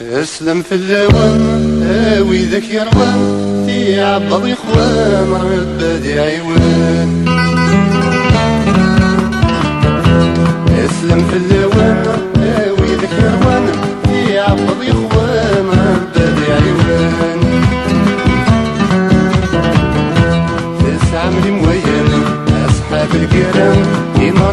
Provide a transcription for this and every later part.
اسلم في اللوان اوي ذاك يروان في عبض اخوان ربادي عيوان. اسلم في اللوان اوي ذاك يروان في عبض اخوان ربادي عيوان. تسعة ملي مويان أصحاب الكرام كيما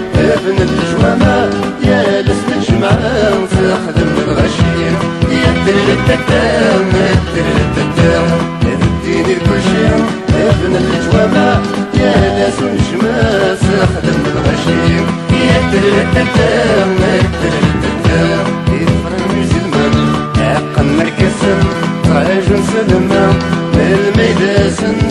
Hakkın merkezin, sayıcın sınıfım, bilmeydesin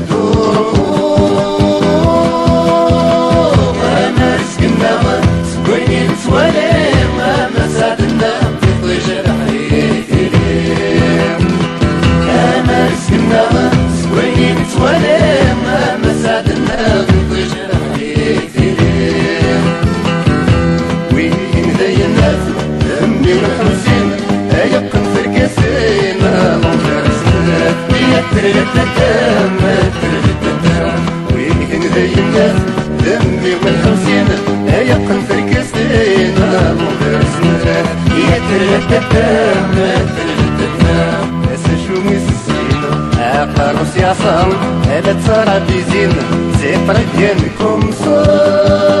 viața, ele țara de zin, se pretinde.